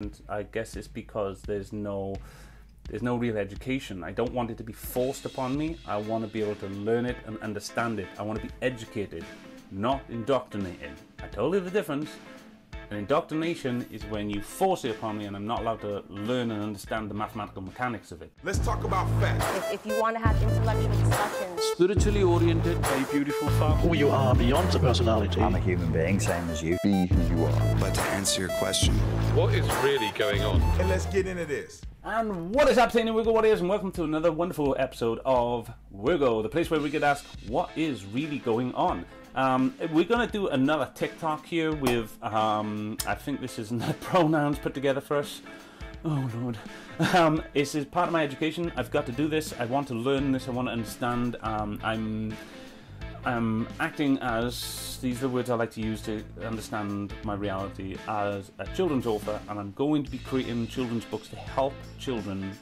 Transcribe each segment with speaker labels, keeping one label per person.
Speaker 1: And I guess it's because there's no there's no real education. I don't want it to be forced upon me. I want to be able to learn it and understand it. I want to be educated, not indoctrinated. I told you the difference. An indoctrination is when you force it upon me and I'm not allowed to learn and understand the mathematical mechanics of it.
Speaker 2: Let's talk about facts.
Speaker 3: If, if you want to have intellectual discussions,
Speaker 4: spiritually oriented, a beautiful farm.
Speaker 5: Who you are beyond the personality.
Speaker 6: I'm a human being, same as you.
Speaker 7: Be who you are.
Speaker 8: But to answer your question,
Speaker 9: what is really going on?
Speaker 2: And let's get into this.
Speaker 1: And what is happening, Wirgo Warriors, and welcome to another wonderful episode of Wirgo, the place where we get asked what is really going on. Um, we're going to do another TikTok here with, um, I think this is the pronouns put together for us. Oh lord. Um, this is part of my education. I've got to do this. I want to learn this. I want to understand. Um, I'm I'm acting as these are the words I like to use to understand my reality as a children's author, and I'm going to be creating children's books to help children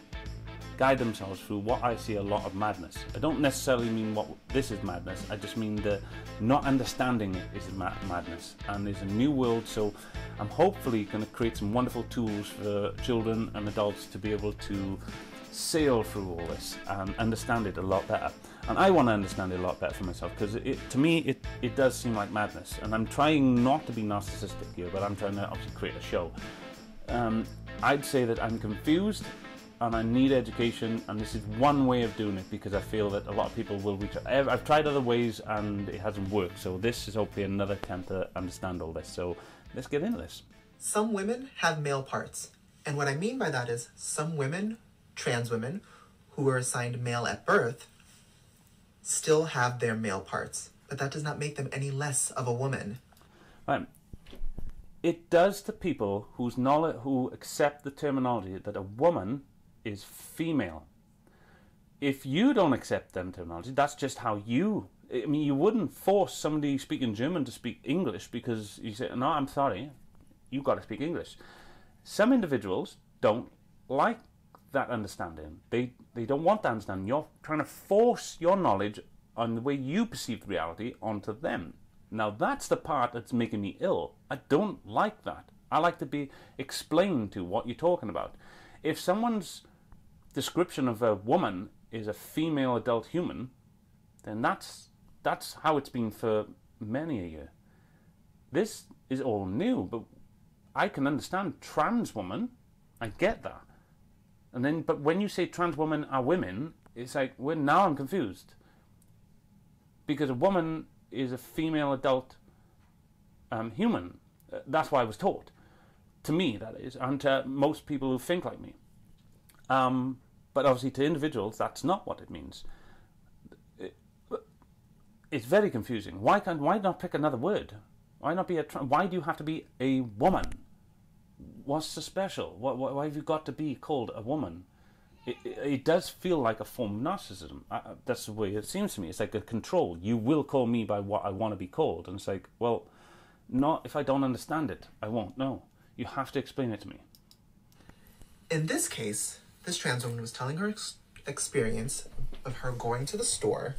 Speaker 1: guide themselves through what I see a lot of madness. I don't necessarily mean what this is madness, I just mean the not understanding it is madness. And there's a new world, so I'm hopefully going to create some wonderful tools for children and adults to be able to sail through all this and understand it a lot better. And I want to understand it a lot better for myself because to me it, it does seem like madness. And I'm trying not to be narcissistic here, but I'm trying to obviously create a show. Um, I'd say that I'm confused and I need education, and this is one way of doing it because I feel that a lot of people will reach out. I've tried other ways and it hasn't worked, so this is hopefully another attempt to understand all this. So let's get into this.
Speaker 10: Some women have male parts, and what I mean by that is some women, trans women, who were assigned male at birth, still have their male parts, but that does not make them any less of a woman.
Speaker 1: Right. It does to people whose knowledge, who accept the terminology that a woman is female. If you don't accept them terminology, that's just how you. I mean, you wouldn't force somebody speaking German to speak English because you say, "No, I'm sorry, you've got to speak English." Some individuals don't like that understanding. They they don't want that understanding. You're trying to force your knowledge on the way you perceive reality onto them. Now that's the part that's making me ill. I don't like that. I like to be explained to what you're talking about. If someone's description of a woman is a female adult human, then that's that's how it's been for many a year. This is all new, but I can understand trans woman. I get that. And then, but when you say trans women are women, it's like, well, now I'm confused. Because a woman is a female adult um, human. Uh, that's why I was taught. To me, that is, and to most people who think like me. Um, but obviously, to individuals, that's not what it means. it's very confusing. Why can't? Why not pick another word? Why not be a? Why do you have to be a woman? What's so special? Why, why, have you got to be called a woman? It, it, it does feel like a form of narcissism. Uh, that's the way it seems to me. It's like a control. You will call me by what I want to be called, and it's like, well, not if I don't understand it. I won't. No, you have to explain it to me.
Speaker 10: In this case, this trans woman was telling her ex- experience of her going to the store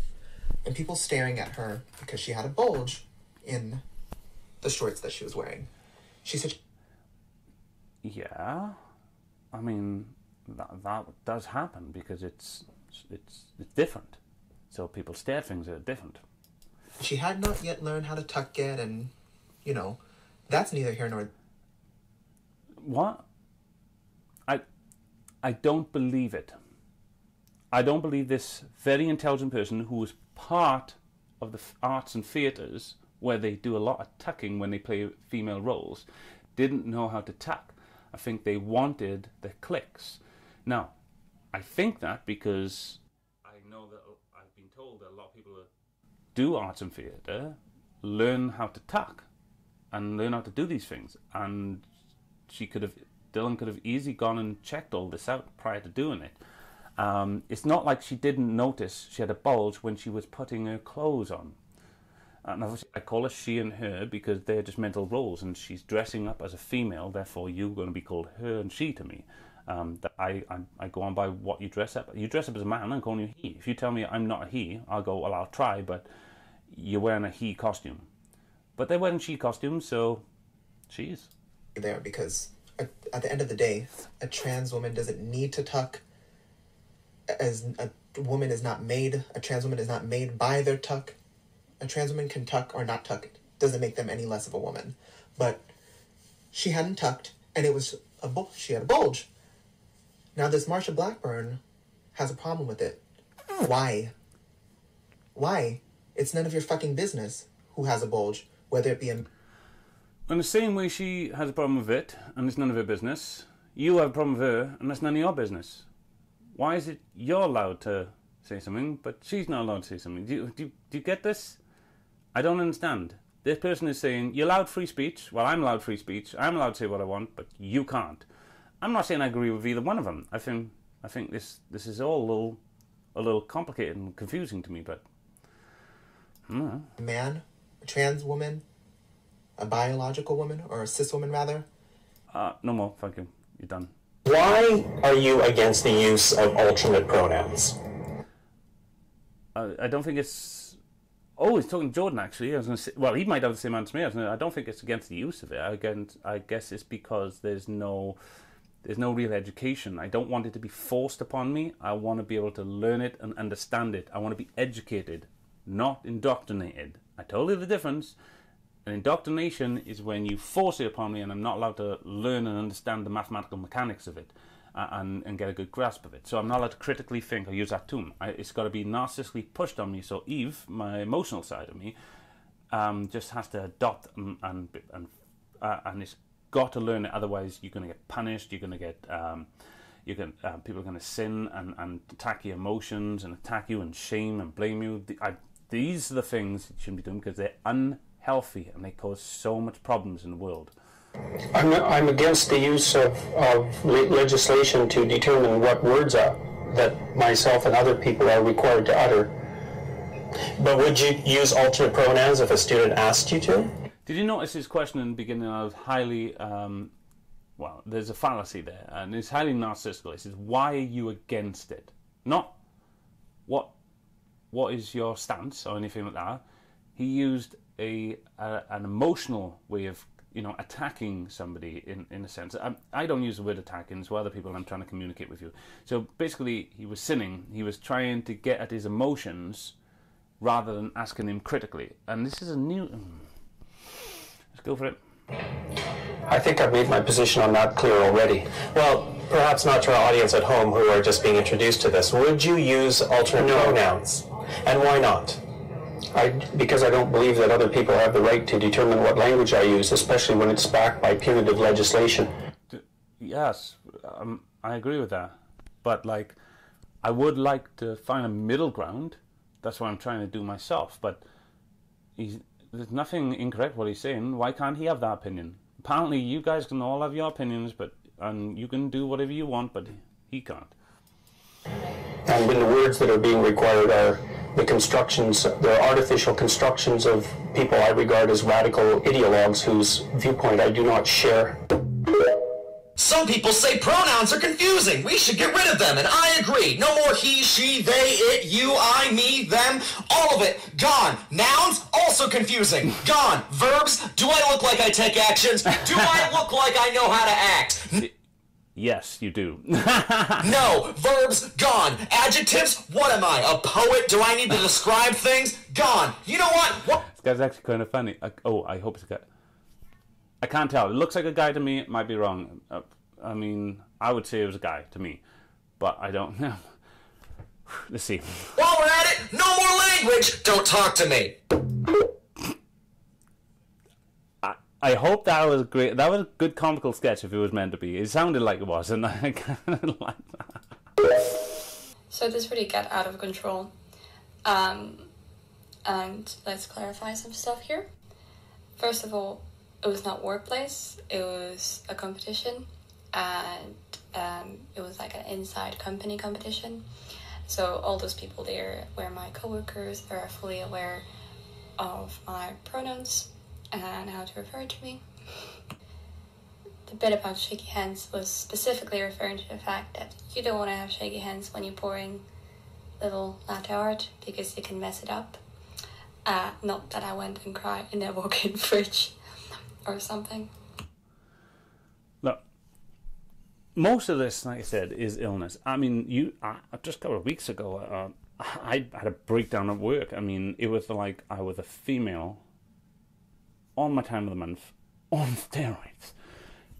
Speaker 10: and people staring at her because she had a bulge in the shorts that she was wearing. She said,
Speaker 1: "Yeah, I mean that that does happen because it's it's it's different. So people stare at things that are different."
Speaker 10: She had not yet learned how to tuck it, and you know, that's neither here nor.
Speaker 1: What? I don't believe it. I don't believe this very intelligent person who was part of the arts and theatres where they do a lot of tucking when they play female roles didn't know how to tuck. I think they wanted the clicks. Now, I think that because I know that uh, I've been told that a lot of people do arts and theatre learn how to tuck and learn how to do these things. And she could have Dylan could have easily gone and checked all this out prior to doing it. Um, it's not like she didn't notice she had a bulge when she was putting her clothes on. And obviously, I call her she and her because they're just mental roles, and she's dressing up as a female. Therefore, you're going to be called her and she to me. Um, that I, I, I go on by what you dress up. You dress up as a man, I'm calling you he. If you tell me I'm not a he, I'll go. Well, I'll try, but you're wearing a he costume. But they're wearing she costumes, so she's.
Speaker 10: there because at, the end of the day, a trans woman doesn't need to tuck. As a woman is not made, a trans woman is not made by their tuck. A trans woman can tuck or not tuck. It doesn't make them any less of a woman. But she hadn't tucked, and it was a bul- she had a bulge. Now this Marsha Blackburn has a problem with it. Why? Why? It's none of your fucking business who has a bulge, whether it be a
Speaker 1: In the same way she has a problem with it, and it's none of her business, you have a problem with her, and that's none of your business. Why is it you're allowed to say something, but she's not allowed to say something? Do you, do you, do you get this? I don't understand. This person is saying, you're allowed free speech. Well, I'm allowed free speech. I'm allowed to say what I want, but you can't. I'm not saying I agree with either one of them. I think, I think this, this is all a little, a little complicated and confusing to me, but
Speaker 10: man, trans woman, a biological woman, or a cis woman rather.
Speaker 1: uh, no more. Thank you. You're done.
Speaker 7: Why are you against the use of alternate pronouns?
Speaker 1: I, I don't think it's. Oh, he's talking to Jordan actually. I was going to say. Well, he might have the same answer to me. I, was gonna, I don't think it's against the use of it. I guess, I guess it's because there's no, there's no real education. I don't want it to be forced upon me. I want to be able to learn it and understand it. I want to be educated, not indoctrinated. I told you the difference. An indoctrination is when you force it upon me, and I'm not allowed to learn and understand the mathematical mechanics of it uh, and, and get a good grasp of it. So I'm not allowed to critically think or use that tool. I, it's got to be narcissistically pushed on me. So Eve, my emotional side of me, um, just has to adopt and and and, uh, and it's got to learn it. Otherwise, you're going to get punished. You're going to get um, you can uh, people are going to sin and, and attack your emotions and attack you and shame and blame you. The, I, these are the things you shouldn't be doing because they're unhealthy and they cause so much problems in the world.
Speaker 7: I'm, I'm against the use of, of legislation to determine what words are that myself and other people are required to utter. But would you use alternate pronouns if a student asked you to?
Speaker 1: Did you notice his question in the beginning of highly, um, well, there's a fallacy there, and it's highly narcissical. It says, why are you against it? Not what what is your stance or anything like that. He used a, a an emotional way of you know attacking somebody in in a sense. I, I don't use the word attacking. So other people I'm trying to communicate with you. So basically, he was sinning. He was trying to get at his emotions rather than asking him critically. And this is a new. Mm, let's go for it.
Speaker 7: I think I've made my position on that clear already. Well, perhaps not to our audience at home who are just being introduced to this. Would you use alternate pronouns? And why not? I, because I don't believe that other people have the right to determine what language I use, especially when it's backed by punitive legislation.
Speaker 1: Yes, um, I agree with that. But like, I would like to find a middle ground. That's what I'm trying to do myself. But there's nothing incorrect what he's saying. Why can't he have that opinion? Apparently, you guys can all have your opinions, but and you can do whatever you want, but he can't.
Speaker 7: And when the words that are being required are the constructions, they're artificial constructions of people I regard as radical ideologues whose viewpoint I do not share.
Speaker 8: Some people say pronouns are confusing. We should get rid of them, and I agree. No more he, she, they, it, you, I, me, them. All of it. Gone. Nouns, also confusing. Gone. Verbs, do I look like I take actions? Do I look like I know how to act?
Speaker 1: Yes, you do.
Speaker 8: No. Verbs, gone. Adjectives, what am I? A poet? Do I need to describe things? Gone. You know what? What?
Speaker 1: This guy's actually kind of funny. Uh, oh, I hope it's a guy. I can't tell. It looks like a guy to me. It might be wrong. Uh, I mean, I would say it was a guy to me, but I don't know. Let's see.
Speaker 8: While we're at it, no more language. Don't talk to me.
Speaker 1: I hope that was great. That was a good comical sketch if it was meant to be. It sounded like it was, and I kind of like that.
Speaker 11: So this really got out of control. Um, and let's clarify some stuff here. First of all, it was not workplace. It was a competition, and um, it was like an inside company competition. So all those people there were my coworkers. They are fully aware of my pronouns and how to refer to me. The bit about shaky hands was specifically referring to the fact that you don't want to have shaky hands when you're pouring little latte art because you can mess it up. Uh, not that I went and cried in a walk-in fridge or something.
Speaker 1: Look, most of this, like I said, is illness. I mean, you I, just a couple of weeks ago, uh, I had a breakdown at work. I mean, it was like I was a female on my time of the month on steroids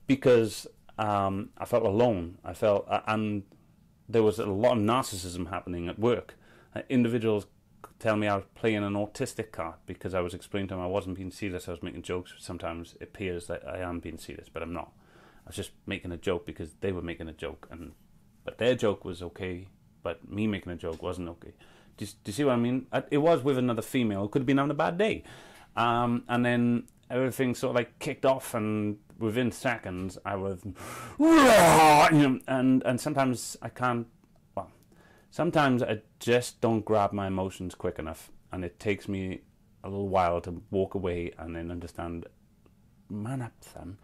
Speaker 1: because um, I felt alone. I felt, uh, and there was a lot of narcissism happening at work. Uh, individuals tell me I was playing an autistic card because I was explaining to them I wasn't being serious. I was making jokes. Sometimes it appears that I am being serious, but I'm not. I was just making a joke because they were making a joke, and but their joke was okay, but me making a joke wasn't okay. Do you, do you see what I mean? It was with another female. It could have been having a bad day, um, and then everything sort of like kicked off, and within seconds I was, and and sometimes I can't. Well, sometimes I just don't grab my emotions quick enough, and it takes me a little while to walk away and then understand. Man up, son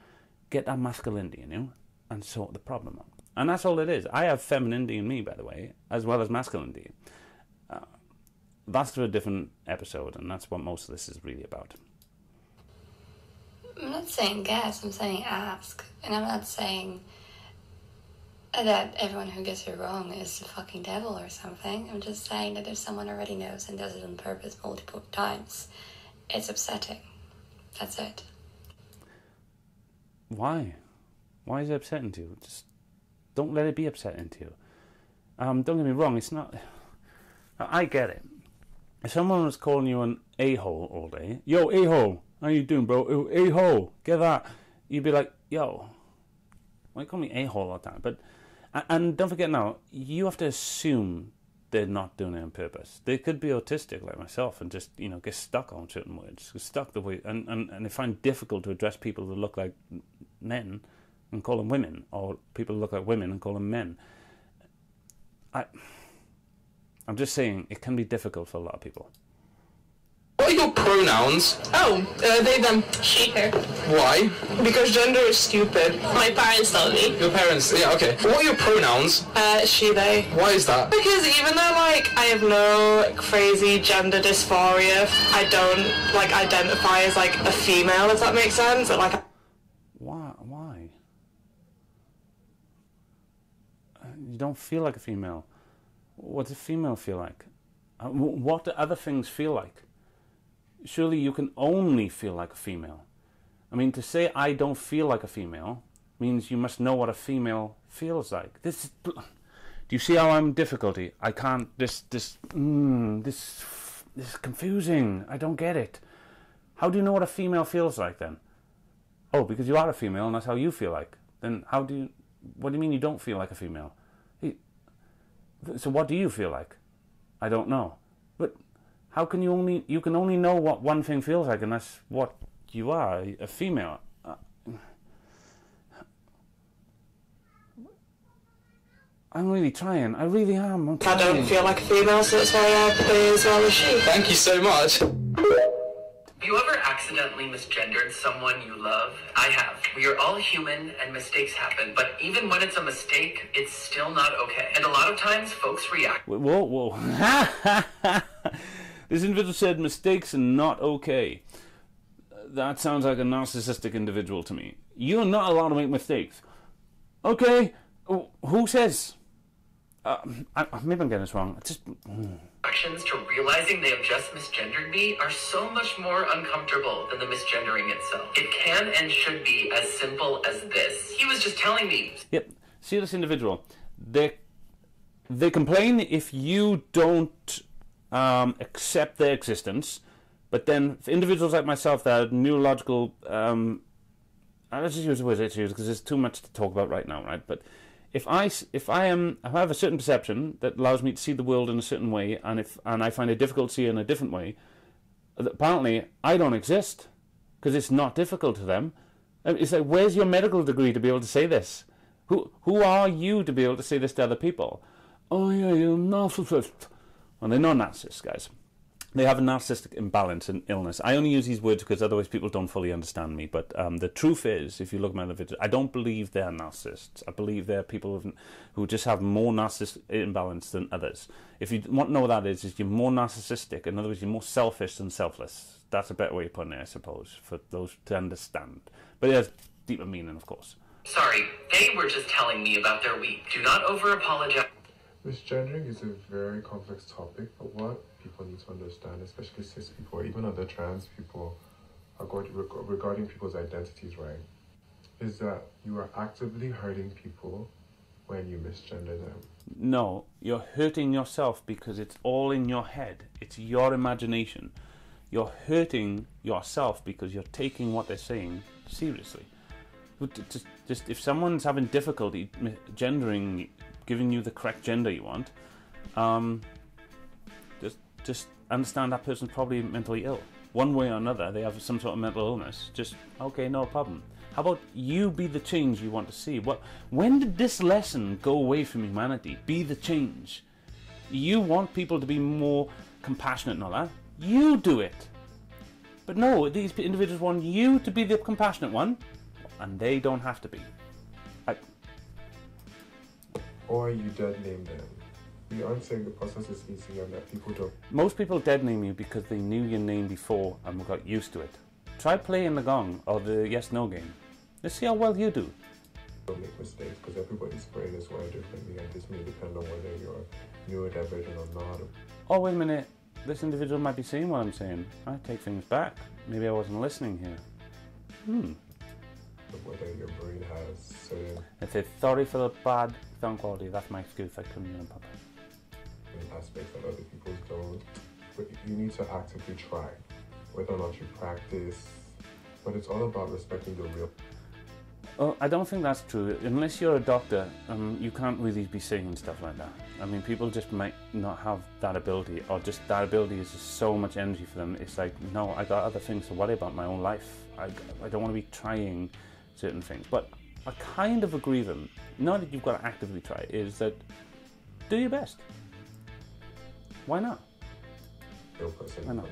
Speaker 1: get that masculinity in you and sort the problem out. And that's all it is. I have femininity in me, by the way, as well as masculinity. That's for a different episode, and that's what most of this is really about.
Speaker 11: I'm not saying guess, I'm saying ask. And I'm not saying that everyone who gets it wrong is a fucking devil or something. I'm just saying that if someone already knows and does it on purpose multiple times, it's upsetting. That's it.
Speaker 1: Why? Why is it upsetting to you? Just don't let it be upsetting to you. Um, don't get me wrong, it's not. I get it. If someone was calling you an a hole all day, yo, a hole, how you doing, bro? A hole, get that. You'd be like, yo, why call me a hole all the time? But and don't forget now, you have to assume they're not doing it on purpose. They could be autistic like myself and just, you know, get stuck on certain words, get stuck the way, and, and, and they find difficult to address people that look like men and call them women, or people that look like women and call them men. I, I'm just saying it can be difficult for a lot of people.
Speaker 12: What are your pronouns?
Speaker 13: Oh, uh, they, them, she, her.
Speaker 12: Why?
Speaker 13: Because gender is stupid. My parents told me.
Speaker 12: Your parents, yeah, okay. What are your pronouns?
Speaker 13: Uh, she, they.
Speaker 12: Why is that?
Speaker 13: Because even though, like, I have no crazy gender dysphoria, I don't, like, identify as, like, a female, if that makes sense. But, Like,
Speaker 1: Why? Why? Uh, You don't feel like a female. What does a female feel like? Uh, What do other things feel like? Surely you can only feel like a female. I mean, to say I don't feel like a female means you must know what a female feels like. This is. Do you see how I'm difficulty? I can't. This. This. Mm, this. This is confusing. I don't get it. How do you know what a female feels like then? Oh, because you are a female and that's how you feel like. Then how do you. What do you mean you don't feel like a female? Hey, So what do you feel like? I don't know. But how can you only. You can only know what one thing feels like and that's what you are, a female. I'm really trying. I really am. I'm
Speaker 13: I don't feel like a female, so that's why I play as well as she.
Speaker 12: Thank you so much.
Speaker 14: Accidentally misgendered someone you love? I have. We are all human and mistakes happen, but even when it's a mistake, it's still not okay. And a lot of times, folks react.
Speaker 1: Whoa, whoa. this individual said mistakes are not okay. That sounds like a narcissistic individual to me. You're not allowed to make mistakes. Okay, who says? Uh, I, maybe I'm getting this wrong. Just. mm.
Speaker 14: Actions to realizing they have just misgendered me are so much more uncomfortable than the misgendering itself. It can and should be as simple as this. He was just telling me,
Speaker 1: Yep. See this individual. They they complain if you don't um, accept their existence, but then for individuals like myself that are neurological, um, let's just use the word let's use because there's too much to talk about right now, right? But if I if I am if I have a certain perception that allows me to see the world in a certain way, and if and I find it difficult to see in a different way, apparently I don't exist because it's not difficult to them. It's like, where's your medical degree to be able to say this? Who who are you to be able to say this to other people? Oh yeah, you're a narcissist. Well, they're not narcissists, guys. They have a narcissistic imbalance and illness. I only use these words because otherwise people don't fully understand me. But um, the truth is, if you look at my other videos, I don't believe they're narcissists. I believe they're people who've- who just have more narcissistic imbalance than others. If you want to know what that is, is you're more narcissistic. In other words, you're more selfish than selfless. That's a better way of putting it, I suppose, for those to understand. But it has deeper meaning, of course.
Speaker 14: Sorry, they were just telling me about their week. Do not over apologize.
Speaker 15: Misgendering is a very complex topic, but what people need to understand, especially cis people even other trans people, regarding, regarding people's identities, right, is that you are actively hurting people when you misgender them.
Speaker 1: No, you're hurting yourself because it's all in your head. It's your imagination. You're hurting yourself because you're taking what they're saying seriously. Just, just if someone's having difficulty gendering, giving you the correct gender you want, um, just understand that person's probably mentally ill. One way or another, they have some sort of mental illness. Just okay, no problem. How about you be the change you want to see? What? When did this lesson go away from humanity? Be the change. You want people to be more compassionate and all that. You do it. But no, these individuals want you to be the compassionate one, and they don't have to be. I...
Speaker 15: Or you dead name them. We aren't saying the process is easy and that people don't.
Speaker 1: Most people dead name you because they knew your name before and got used to it. Try playing the gong or the yes no game. Let's see how well you do.
Speaker 15: Don't make mistakes because everybody's brain is wired differently and this may depend on whether you're neurodivergent or not.
Speaker 1: Oh, wait a minute. This individual might be saying what I'm saying. I take things back. Maybe I wasn't listening here. Hmm.
Speaker 15: Whether your brain has certain.
Speaker 1: If it's sorry for the bad sound quality, that's my excuse. I couldn't hear in public.
Speaker 15: Aspects that other people don't. But you need to actively try. Whether or not you practice. But it's all about respecting the real
Speaker 1: Oh, I don't think that's true. Unless you're a doctor, um, you can't really be saying stuff like that. I mean, people just might not have that ability, or just that ability is just so much energy for them. It's like, no, I got other things to worry about my own life. I, I don't want to be trying certain things. But I kind of agree with them. Not that you've got to actively try, is that do your best. Why not?
Speaker 15: Why not?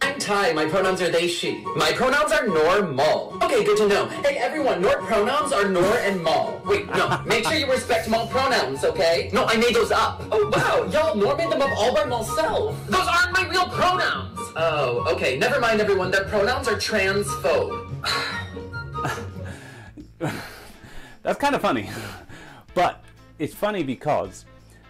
Speaker 16: I'm Ty. My pronouns are they, she. My pronouns are nor, normal. Okay, good to know. Hey, everyone, Nor pronouns are nor and mal. Wait, no. Make sure you respect mal pronouns, okay? No, I made those up. Oh, wow. Y'all, Nor made them up all by myself. Those aren't my real pronouns. Oh, okay. Never mind, everyone. Their pronouns are transphobe.
Speaker 1: That's kind of funny. But it's funny because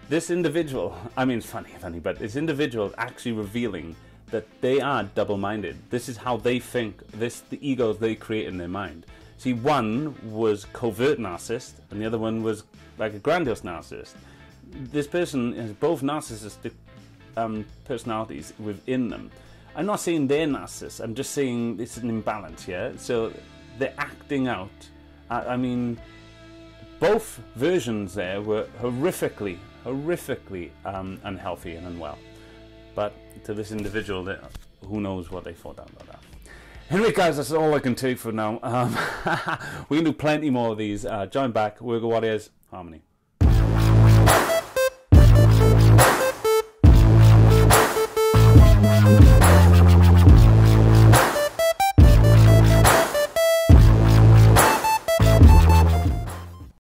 Speaker 1: this individual, I mean, it's funny, funny, but this individual actually revealing that they are double-minded. This is how they think. This the egos they create in their mind. See, one was covert narcissist, and the other one was like a grandiose narcissist. This person has both narcissistic um, personalities within them. I'm not saying they're narcissists. I'm just saying it's an imbalance. Yeah. So they're acting out. I, I mean, both versions there were horrifically, horrifically um, unhealthy and unwell. But to this individual, who knows what they thought about that. Anyway, guys, that's all I can take for now. Um, we can do plenty more of these. Uh, join back, Wirgo Warriors, Harmony.